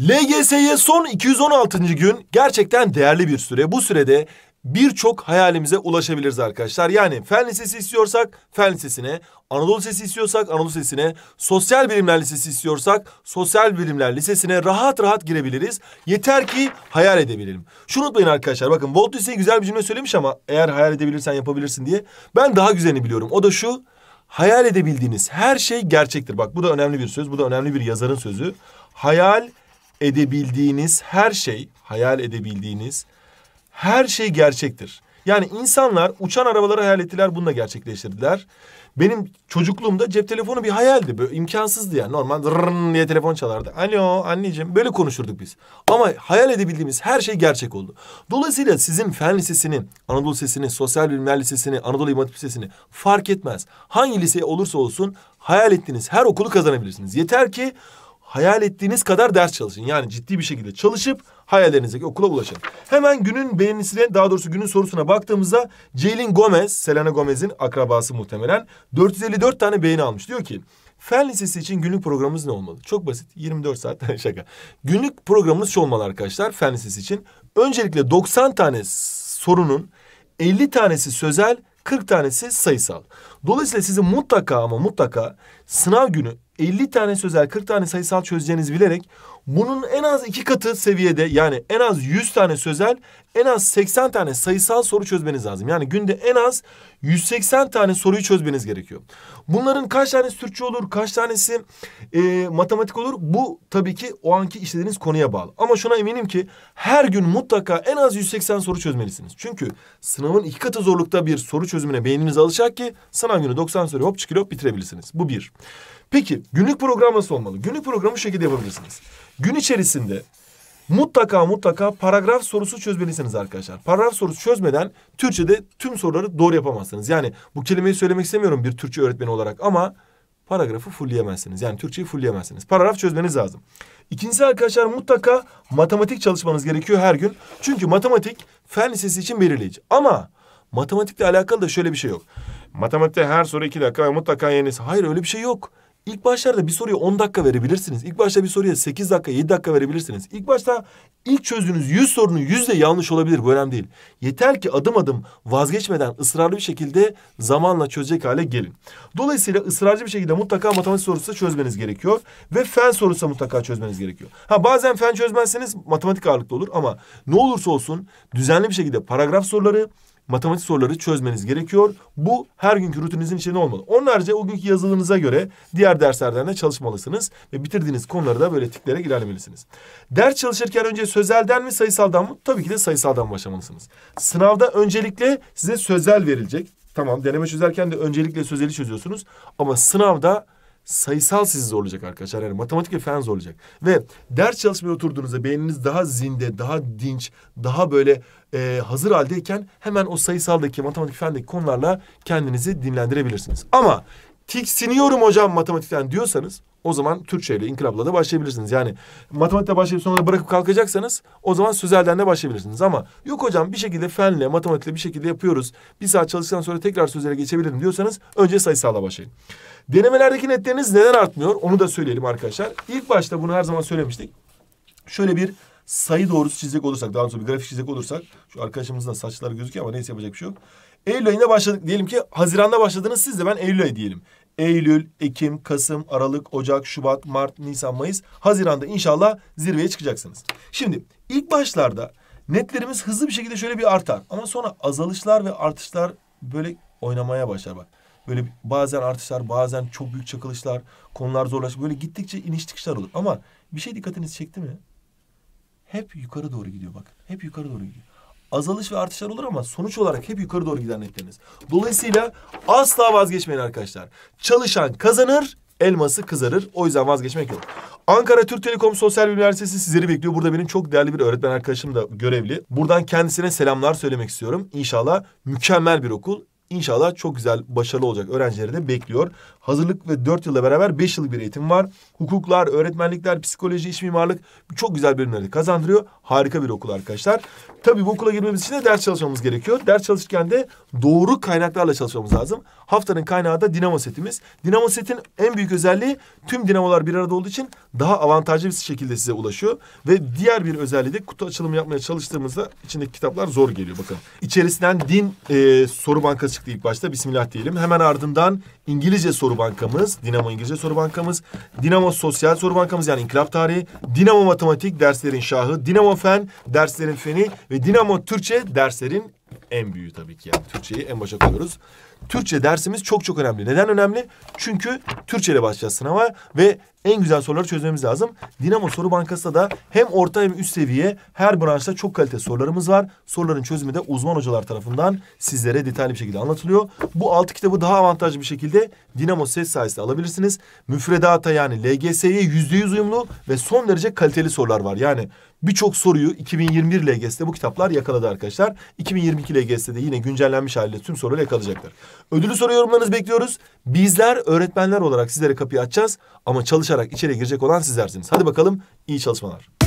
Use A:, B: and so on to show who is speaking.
A: LGS'ye son 216. gün gerçekten değerli bir süre. Bu sürede birçok hayalimize ulaşabiliriz arkadaşlar. Yani fen lisesi istiyorsak fen lisesine, Anadolu Lisesi istiyorsak Anadolu Lisesi'ne, Sosyal Bilimler Lisesi istiyorsak Sosyal Bilimler Lisesi'ne rahat rahat girebiliriz. Yeter ki hayal edebilelim. Şunu unutmayın arkadaşlar bakın Walt Disney güzel bir cümle söylemiş ama eğer hayal edebilirsen yapabilirsin diye. Ben daha güzelini biliyorum. O da şu hayal edebildiğiniz her şey gerçektir. Bak bu da önemli bir söz. Bu da önemli bir yazarın sözü. Hayal edebildiğiniz her şey, hayal edebildiğiniz her şey gerçektir. Yani insanlar uçan arabaları hayal ettiler, bunu da gerçekleştirdiler. Benim çocukluğumda cep telefonu bir hayaldi. Böyle imkansızdı yani. Normal rrrn diye telefon çalardı. Alo anneciğim böyle konuşurduk biz. Ama hayal edebildiğimiz her şey gerçek oldu. Dolayısıyla sizin fen lisesini, Anadolu Lisesi'ni, Sosyal Bilimler Lisesi'ni, Anadolu İmam Hatip Lisesi'ni fark etmez. Hangi lise olursa olsun hayal ettiğiniz her okulu kazanabilirsiniz. Yeter ki hayal ettiğiniz kadar ders çalışın. Yani ciddi bir şekilde çalışıp hayallerinizdeki okula ulaşın. Hemen günün beğenisine daha doğrusu günün sorusuna baktığımızda Ceylin Gomez, Selena Gomez'in akrabası muhtemelen 454 tane beğeni almış. Diyor ki Fen Lisesi için günlük programımız ne olmalı? Çok basit. 24 saat şaka. Günlük programımız şu olmalı arkadaşlar Fen Lisesi için. Öncelikle 90 tane sorunun 50 tanesi sözel, 40 tanesi sayısal. Dolayısıyla sizin mutlaka ama mutlaka sınav günü 50 tane sözel 40 tane sayısal çözeceğinizi bilerek bunun en az iki katı seviyede yani en az 100 tane sözel en az 80 tane sayısal soru çözmeniz lazım. Yani günde en az 180 tane soruyu çözmeniz gerekiyor. Bunların kaç tanesi Türkçe olur, kaç tanesi e, matematik olur? Bu tabii ki o anki işlediğiniz konuya bağlı. Ama şuna eminim ki her gün mutlaka en az 180 soru çözmelisiniz. Çünkü sınavın iki katı zorlukta bir soru çözümüne beyniniz alışacak ki sınav günü 90 soru hop çıkıyor bitirebilirsiniz. Bu bir. Peki günlük program nasıl olmalı? Günlük programı şu şekilde yapabilirsiniz. Gün içerisinde mutlaka mutlaka paragraf sorusu çözmelisiniz arkadaşlar. Paragraf sorusu çözmeden Türkçe'de tüm soruları doğru yapamazsınız. Yani bu kelimeyi söylemek istemiyorum bir Türkçe öğretmeni olarak ama paragrafı fullleyemezsiniz. Yani Türkçeyi fullleyemezsiniz. Paragraf çözmeniz lazım. İkincisi arkadaşlar mutlaka matematik çalışmanız gerekiyor her gün. Çünkü matematik fen lisesi için belirleyici. Ama matematikle alakalı da şöyle bir şey yok. Matematikte her soru iki dakika mutlaka yenisi. Hayır öyle bir şey yok. İlk başlarda bir soruya 10 dakika verebilirsiniz. İlk başta bir soruya 8 dakika, 7 dakika verebilirsiniz. İlk başta ilk çözdüğünüz 100 sorunun 100 de yanlış olabilir. Bu önemli değil. Yeter ki adım adım vazgeçmeden ısrarlı bir şekilde zamanla çözecek hale gelin. Dolayısıyla ısrarcı bir şekilde mutlaka matematik sorusu çözmeniz gerekiyor. Ve fen sorusu mutlaka çözmeniz gerekiyor. Ha bazen fen çözmezseniz matematik ağırlıklı olur ama ne olursa olsun düzenli bir şekilde paragraf soruları, matematik soruları çözmeniz gerekiyor. Bu her günkü rutininizin içinde olmalı. Onlarca o günkü yazılınıza göre diğer derslerden de çalışmalısınız. Ve bitirdiğiniz konuları da böyle tikleyerek ilerlemelisiniz. Ders çalışırken önce sözelden mi sayısaldan mı? Tabii ki de sayısaldan başlamalısınız. Sınavda öncelikle size sözel verilecek. Tamam deneme çözerken de öncelikle sözeli çözüyorsunuz. Ama sınavda sayısal sizi zorlayacak arkadaşlar. Yani matematik ve fen zorlayacak. Ve ders çalışmaya oturduğunuzda beyniniz daha zinde, daha dinç, daha böyle e, hazır haldeyken hemen o sayısaldaki, matematik, fendeki konularla kendinizi dinlendirebilirsiniz. Ama tiksiniyorum hocam matematikten diyorsanız o zaman Türkçe ile inkılapla da başlayabilirsiniz. Yani matematikte başlayıp sonra bırakıp kalkacaksanız o zaman sözelden de başlayabilirsiniz. Ama yok hocam bir şekilde fenle, matematikle bir şekilde yapıyoruz. Bir saat çalıştıktan sonra tekrar sözele geçebilirim diyorsanız önce sayısalla başlayın. Denemelerdeki netleriniz neden artmıyor onu da söyleyelim arkadaşlar. İlk başta bunu her zaman söylemiştik. Şöyle bir sayı doğrusu çizecek olursak, daha sonra bir grafik çizecek olursak, şu arkadaşımızın da saçları gözüküyor ama neyse yapacak bir şey yok. Eylül ayında başladık. Diyelim ki Haziran'da başladınız siz de ben Eylül ayı diyelim. Eylül, Ekim, Kasım, Aralık, Ocak, Şubat, Mart, Nisan, Mayıs, Haziran'da inşallah zirveye çıkacaksınız. Şimdi ilk başlarda netlerimiz hızlı bir şekilde şöyle bir artar. Ama sonra azalışlar ve artışlar böyle oynamaya başlar bak. Böyle bazen artışlar, bazen çok büyük çakılışlar, konular zorlaşır. Böyle gittikçe iniş çıkışlar olur. Ama bir şey dikkatinizi çekti mi? Hep yukarı doğru gidiyor bak. Hep yukarı doğru gidiyor azalış ve artışlar olur ama sonuç olarak hep yukarı doğru giden netleriniz. Dolayısıyla asla vazgeçmeyin arkadaşlar. Çalışan kazanır, elması kızarır. O yüzden vazgeçmek yok. Ankara Türk Telekom Sosyal Üniversitesi sizleri bekliyor. Burada benim çok değerli bir öğretmen arkadaşım da görevli. Buradan kendisine selamlar söylemek istiyorum. İnşallah mükemmel bir okul. İnşallah çok güzel, başarılı olacak öğrencileri de bekliyor. Hazırlık ve dört yılla beraber beş yıllık bir eğitim var. Hukuklar, öğretmenlikler, psikoloji, iç mimarlık çok güzel bölümleri kazandırıyor. Harika bir okul arkadaşlar. Tabii bu okula girmemiz için de ders çalışmamız gerekiyor. Ders çalışırken de doğru kaynaklarla çalışmamız lazım. Haftanın kaynağı da dinamo setimiz. Dinamo setin en büyük özelliği tüm dinamolar bir arada olduğu için daha avantajlı bir şekilde size ulaşıyor. Ve diğer bir özelliği de kutu açılımı yapmaya çalıştığımızda içindeki kitaplar zor geliyor bakın. İçerisinden din e, soru bankası çıktı ilk başta. Bismillah diyelim. Hemen ardından İngilizce soru bankamız, Dinamo İngilizce soru bankamız, Dinamo Sosyal soru bankamız yani İnkılap Tarihi, Dinamo Matematik derslerin şahı, Dinamo Fen derslerin feni ve Dinamo Türkçe derslerin en büyüğü tabii ki yani Türkçeyi en başa koyuyoruz. Türkçe dersimiz çok çok önemli. Neden önemli? Çünkü Türkçe ile başlayacağız sınava ve en güzel soruları çözmemiz lazım. Dinamo Soru Bankası'da da hem orta hem üst seviye her branşta çok kalite sorularımız var. Soruların çözümü de uzman hocalar tarafından sizlere detaylı bir şekilde anlatılıyor. Bu altı kitabı daha avantajlı bir şekilde Dinamo Ses sayesinde alabilirsiniz. Müfredata yani LGS'ye yüzde yüz uyumlu ve son derece kaliteli sorular var. Yani birçok soruyu 2021 LGS'de bu kitaplar yakaladı arkadaşlar. 2022 LGS'de yine güncellenmiş haliyle tüm soruları yakalayacaklar. Ödülü soru yorumlarınızı bekliyoruz. Bizler öğretmenler olarak sizlere kapıyı açacağız ama çalışarak içeri girecek olan sizlersiniz. Hadi bakalım iyi çalışmalar.